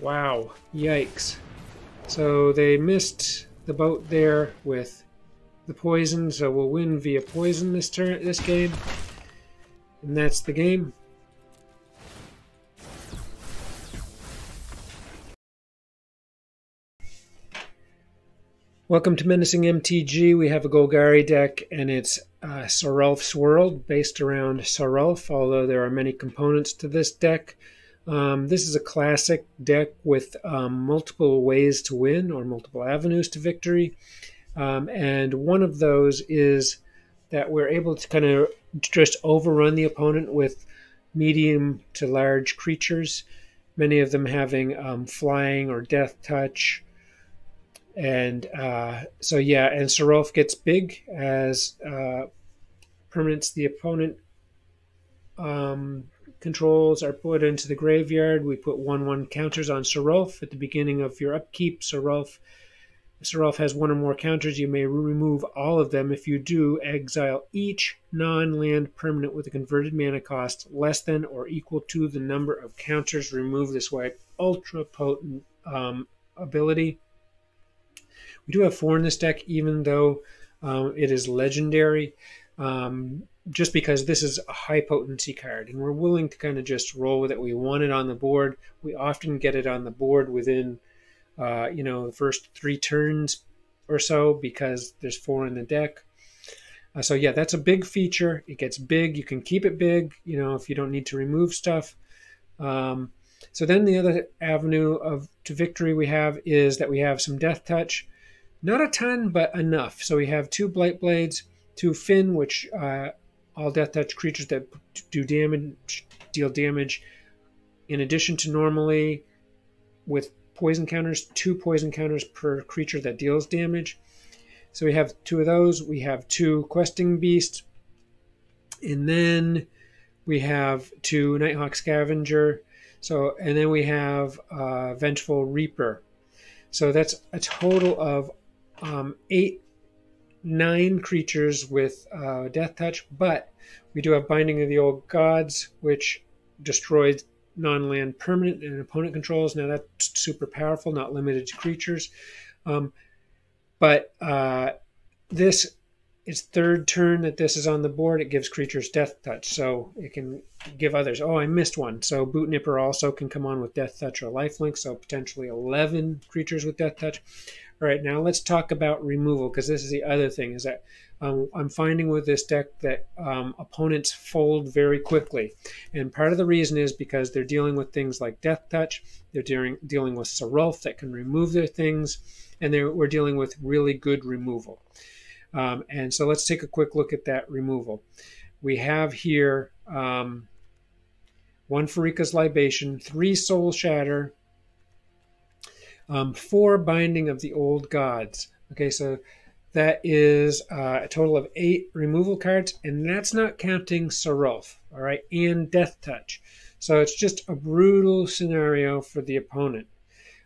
Wow, yikes. So they missed the boat there with the poison, so we'll win via poison this turn this game. And that's the game. Welcome to Menacing MTG. We have a Golgari deck, and it's uh, World, based around Sarulf, although there are many components to this deck. Um, this is a classic deck with um, multiple ways to win or multiple avenues to victory. Um, and one of those is that we're able to kind of just overrun the opponent with medium to large creatures, many of them having um, flying or death touch. And uh, so, yeah, and Sarulf gets big as uh, permanents the opponent um, controls are put into the graveyard. We put 1 1 counters on Sarulf at the beginning of your upkeep. Sarulf, if Sarulf has one or more counters, you may remove all of them. If you do, exile each non land permanent with a converted mana cost less than or equal to the number of counters removed this way. Ultra potent um, ability. We do have four in this deck, even though um, it is legendary. Um, just because this is a high potency card and we're willing to kind of just roll with it. We want it on the board. We often get it on the board within, uh, you know, the first three turns or so because there's four in the deck. Uh, so yeah, that's a big feature. It gets big. You can keep it big, you know, if you don't need to remove stuff. Um, so then the other avenue of to victory we have is that we have some death touch, not a ton, but enough. So we have two blight blades, two Fynn, which uh, all death touch creatures that do damage deal damage. In addition to normally with poison counters two poison counters per creature that deals damage. So we have two of those. We have two questing beasts. And then we have two nighthawk scavenger. So and then we have uh, vengeful reaper. So that's a total of um, eight nine creatures with uh, Death Touch, but we do have Binding of the Old Gods, which destroys non land permanent and opponent controls. Now that's super powerful, not limited to creatures. Um, but uh, this is third turn that this is on the board. It gives creatures Death Touch, so it can give others. Oh, I missed one. So Boot Nipper also can come on with Death Touch or Lifelink, so potentially 11 creatures with Death Touch. All right, now let's talk about removal because this is the other thing is that um, I'm finding with this deck that um, opponents fold very quickly. And part of the reason is because they're dealing with things like Death Touch, they're dealing, dealing with Sarulf that can remove their things, and we're dealing with really good removal. Um, and so let's take a quick look at that removal. We have here um, one Pharika's Libation, three Soul Shatter, um, four Binding of the Old Gods. Okay, so that is uh, a total of eight removal cards, and that's not counting Sarulf, all right, and Death Touch. So it's just a brutal scenario for the opponent.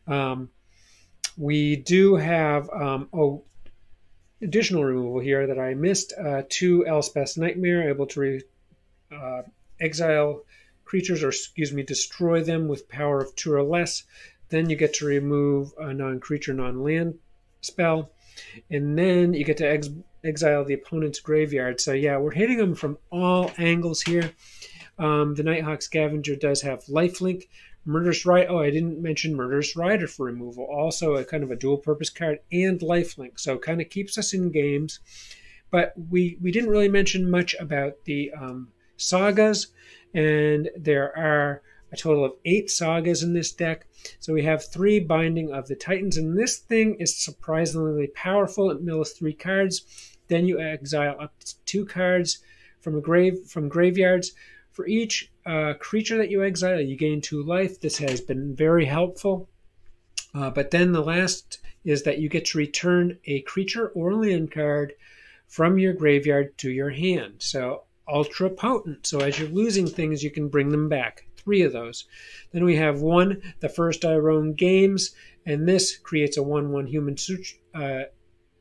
Um, we do have um, oh, additional removal here that I missed. Uh, two Elspeth's Nightmare, able to re, uh, exile creatures, or excuse me, destroy them with power of two or less. Then you get to remove a non creature, non land spell. And then you get to ex- exile the opponent's graveyard. So, yeah, we're hitting them from all angles here. Um, the Nighthawk Scavenger does have lifelink. Murderous Rider. Oh, I didn't mention Murderous Rider for removal. Also, a kind of a dual purpose card and lifelink. So, kind of keeps us in games. But we, we didn't really mention much about the um, sagas. And there are a total of eight sagas in this deck. So we have three Binding of the Titans, and this thing is surprisingly powerful. It mills three cards. Then you exile up to two cards from a grave from graveyards. For each uh, creature that you exile, you gain two life. This has been very helpful. Uh, but then the last is that you get to return a creature or land card from your graveyard to your hand. So ultra potent. So as you're losing things, you can bring them back three of those. Then we have one, the first Iron Games, and this creates a 1 1 human uh,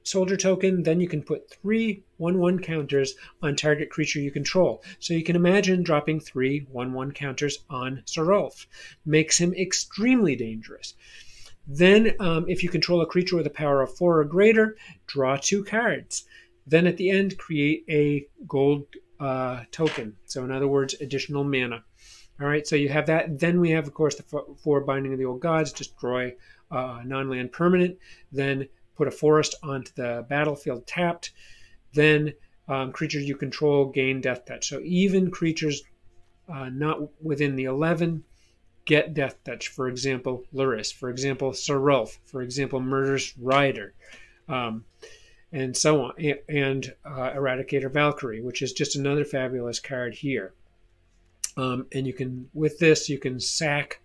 soldier token, then you can put three 1 1 counters on target creature you control. So you can imagine dropping three 1 1 counters on Sarulf. Makes him extremely dangerous. Then, um, if you control a creature with a power of four or greater, draw two cards. Then at the end, create a gold uh, token. So, in other words, additional mana. All right, so you have that. Then we have, of course, the four Binding of the Old Gods, destroy uh, non land permanent. Then put a forest onto the battlefield tapped. Then um, creatures you control gain death touch. So, even creatures uh, not within the 11 get death touch. For example, Lurrus. For example, Sarulf. For example, Murderous Rider. Um, and so on. And uh, Eradicator Valkyrie, which is just another fabulous card here. Um, and you can, with this, you can sack,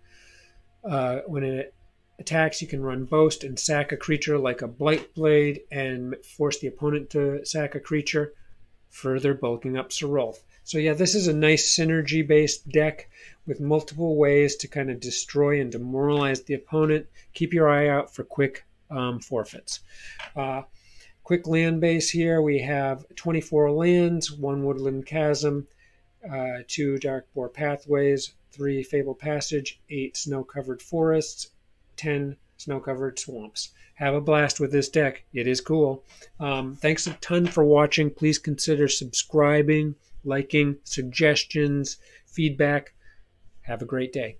uh, when it attacks, you can run Boast and sack a creature like a Blight Blade and force the opponent to sack a creature, further bulking up Sarulf. So yeah, this is a nice synergy-based deck with multiple ways to kind of destroy and demoralize the opponent. Keep your eye out for quick um, forfeits. Uh, quick land base here, we have 24 lands, one woodland chasm, uh, two darkbore pathways, three fable passage, eight snow-covered forests, 10 snow-covered swamps. Have a blast with this deck. It is cool. Um, thanks a ton for watching. Please consider subscribing liking, suggestions, feedback. Have a great day.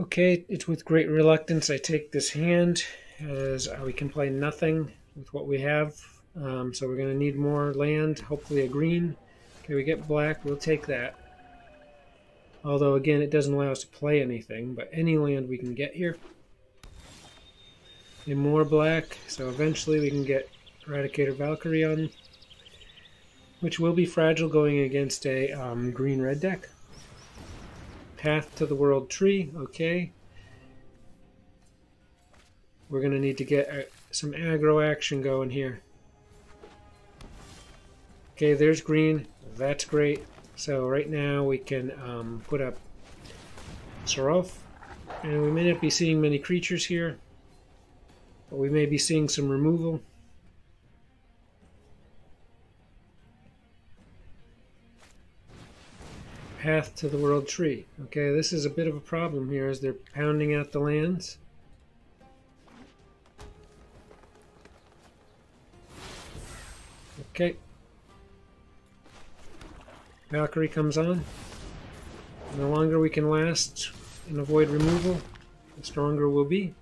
Okay, it's with great reluctance I take this hand as we can play nothing with what we have. Um, so we're going to need more land, hopefully a green. Okay, we get black, we'll take that. Although again, it doesn't allow us to play anything, but any land we can get here. And more black, so eventually we can get Eradicator Valkyrie on which will be fragile going against a um, green-red deck. Path to the World Tree, okay. We're going to need to get uh, some aggro action going here. Okay, there's green. That's great. So right now we can um, put up Sarulf. And we may not be seeing many creatures here. But we may be seeing some removal. path to the world tree. Okay, this is a bit of a problem here as they're pounding out the lands. Okay. Valkyrie comes on. The longer we can last and avoid removal, the stronger we'll be.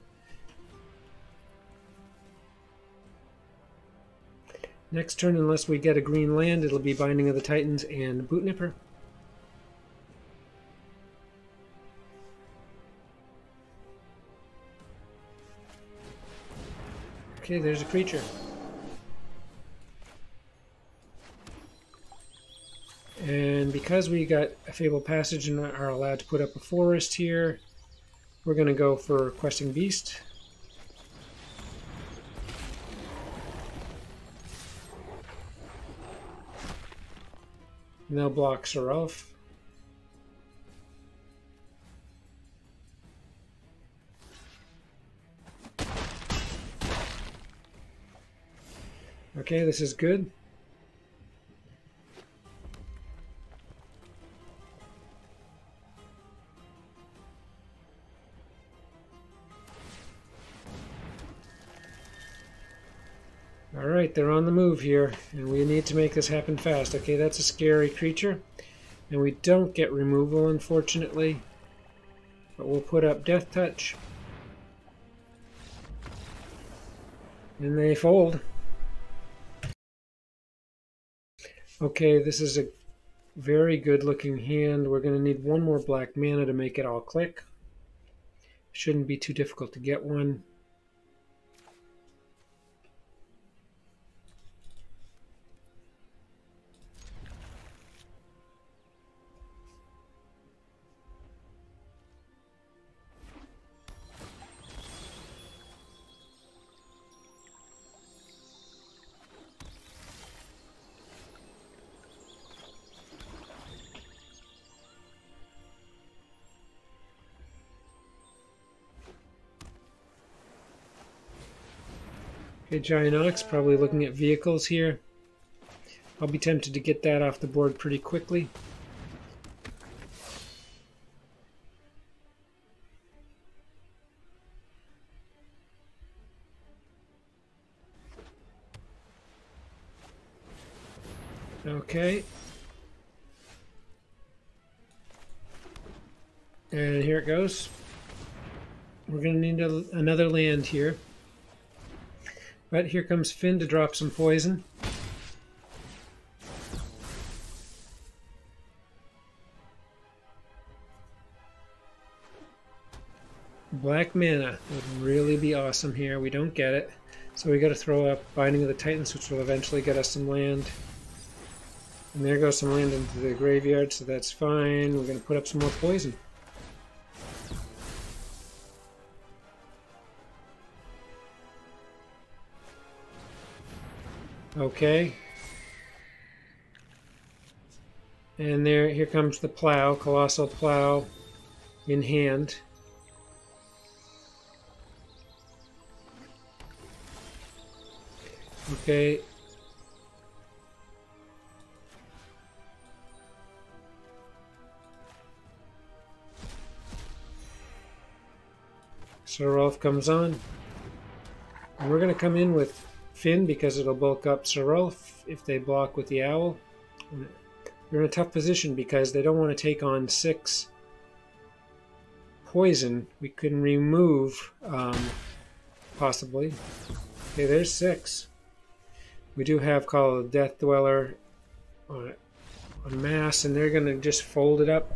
Next turn, unless we get a green land, it'll be Binding of the Titans and Bootnipper. Okay, there's a creature. And because we got a Fable Passage and are allowed to put up a forest here, we're going to go for Questing Beast. And they'll block Sarulf. Okay, this is good. Alright, they're on the move here, and we need to make this happen fast. Okay, that's a scary creature, and we don't get removal, unfortunately. But we'll put up Death Touch. And they fold. Okay, this is a very good looking hand. We're going to need one more black mana to make it all click. Shouldn't be too difficult to get one. Okay, Giant Ox probably looking at vehicles here. I'll be tempted to get that off the board pretty quickly. Okay. And here it goes. We're going to need a, another land here. But here comes Fynn to drop some poison. Black mana would really be awesome here. We don't get it. So we got to throw up Binding of the Titans, which will eventually get us some land. And there goes some land into the graveyard, so that's fine. We're going to put up some more poison. Okay. And there, here comes the plow, colossal plow in hand. Okay. Sarulf comes on. And we're going to come in with Fynn because it'll bulk up Sarulf if they block with the Owl. They're in a tough position because they don't want to take on six poison. We can remove, um, possibly. Okay, there's six. We do have Call of Death Dweller on, on mass, and they're going to just fold it up.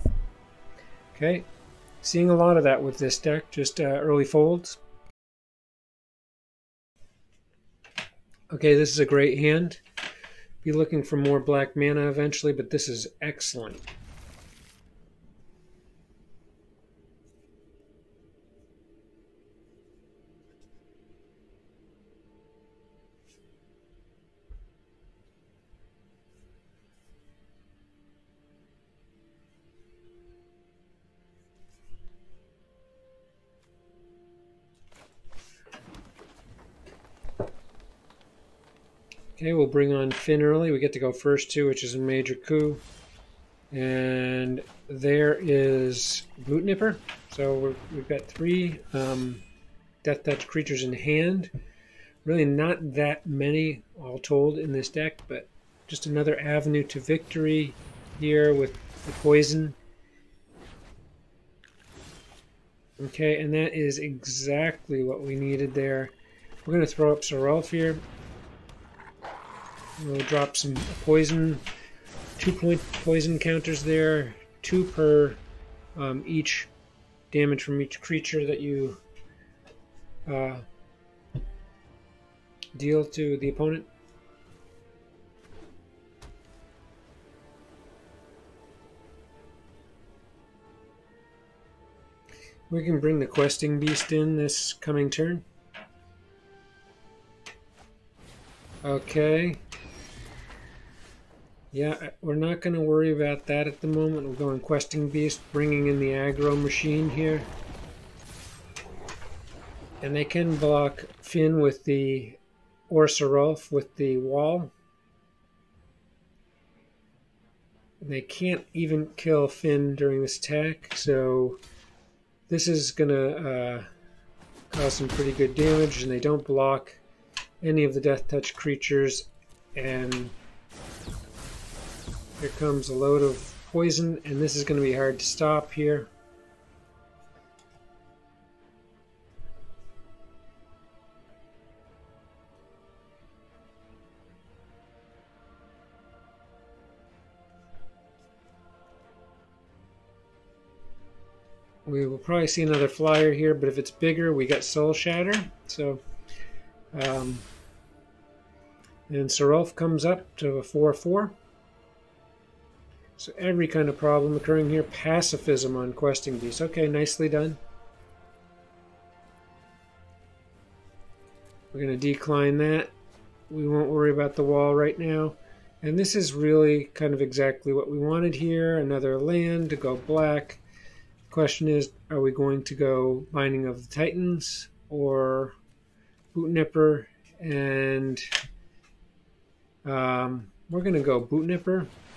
Okay, seeing a lot of that with this deck, just uh, early folds. Okay, this is a great hand. Be looking for more black mana eventually, but this is excellent. Okay, we'll bring on Fynn early. We get to go first too, which is a major coup. And there is Boot Nipper. So we have got three um, Death Touch creatures in hand. Really not that many all told in this deck, but just another avenue to victory here with the poison. Okay, and that is exactly what we needed there. We're going to throw up Sarulf here. We'll drop some poison, two point poison counters there, two per um, each damage from each creature that you uh, deal to the opponent. We can bring the questing beast in this coming turn. Okay. Yeah, we're not going to worry about that at the moment. We're going Questing Beast, bringing in the aggro machine here. And they can block Fynn with the Orsorolf with the wall. They can't even kill Fynn during this attack, so this is going to uh, cause some pretty good damage, and they don't block any of the Death Touch creatures, and here comes a load of poison, and this is going to be hard to stop here. We will probably see another flyer here, but if it's bigger, we got Soul Shatter. So, um, and Sarulf comes up to a 4-4. So every kind of problem occurring here. Pacifism on questing beast. Okay, nicely done. We're going to decline that. We won't worry about the wall right now. And this is really kind of exactly what we wanted here. Another land to go black. Question is, are we going to go Binding of the Titans or Boot Nipper and um, we're going to go Boot Nipper. Just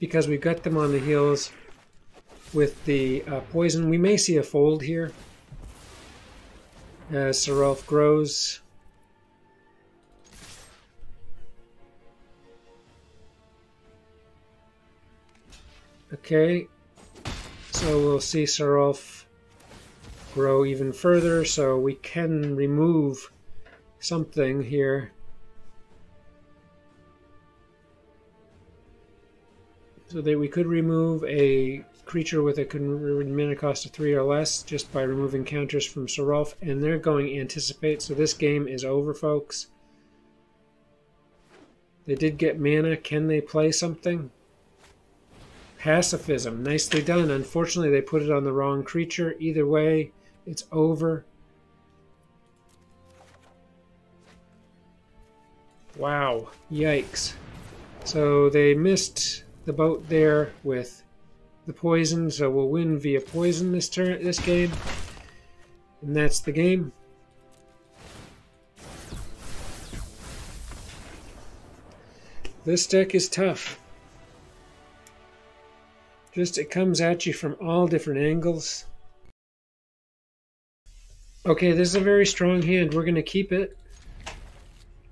because we've got them on the heels with the uh, poison. We may see a fold here as Sarulf grows. Okay, so we'll see Sarulf grow even further, so we can remove something here. So that we could remove a creature with a mana cost of 3 or less just by removing counters from Sarulf, and they're going Anticipate, so this game is over, folks. They did get mana. Can they play something? Pacifism. Nicely done. Unfortunately, they put it on the wrong creature. Either way, it's over. Wow. Yikes. So they missed the boat there with the poison, so we'll win via poison this turn this game. And that's the game. This deck is tough. Just it comes at you from all different angles. Okay, this is a very strong hand. We're going to keep it.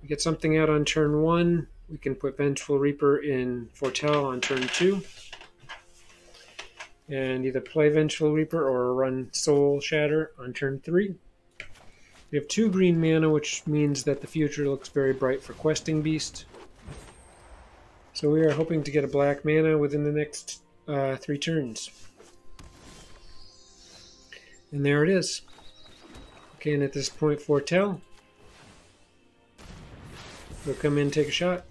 We get something out on turn one. We can put Vengeful Reaper in Foretell on turn two. And either play Vengeful Reaper or run Soul Shatter on turn three. We have two green mana, which means that the future looks very bright for Questing Beast. So we are hoping to get a black mana within the next uh, three turns. And there it is. Okay, and at this point, foretell. We'll come in take a shot.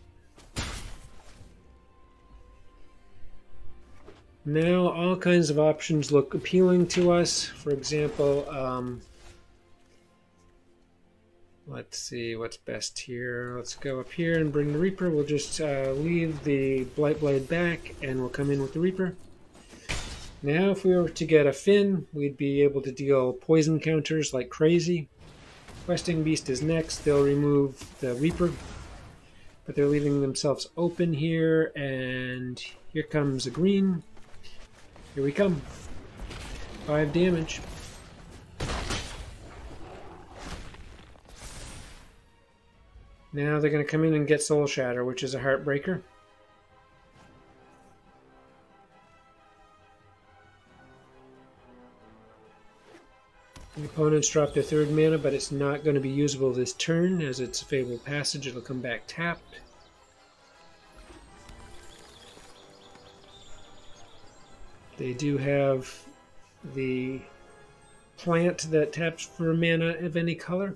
Now all kinds of options look appealing to us. For example, um, let's see what's best here. Let's go up here and bring the Reaper. We'll just uh, leave the Blightblade back and we'll come in with the Reaper. Now if we were to get a Fynn, we'd be able to deal poison counters like crazy. Questing Beast is next. They'll remove the Reaper. But they're leaving themselves open here, and here comes a green. Here we come. Five damage. Now they're going to come in and get Soul Shatter, which is a Heartbreaker. The opponents drop their third mana, but it's not going to be usable this turn, as it's a Fabled Passage. It'll come back tapped. They do have the plant that taps for mana of any color.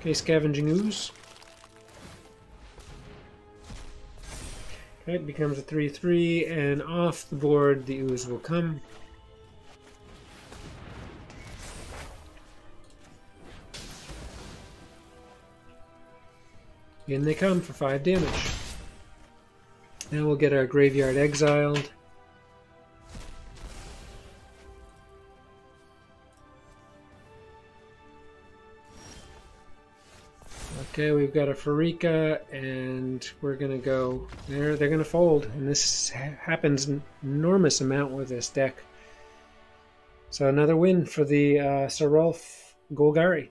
Okay, Scavenging Ooze. Okay, it becomes a 3-3, and off the board the Ooze will come. In they come for 5 damage. Now we'll get our Graveyard Exiled. Okay, we've got a Pharika, and we're to go there. They're to fold, and this ha happens an enormous amount with this deck. So another win for the uh, Sarulf Golgari.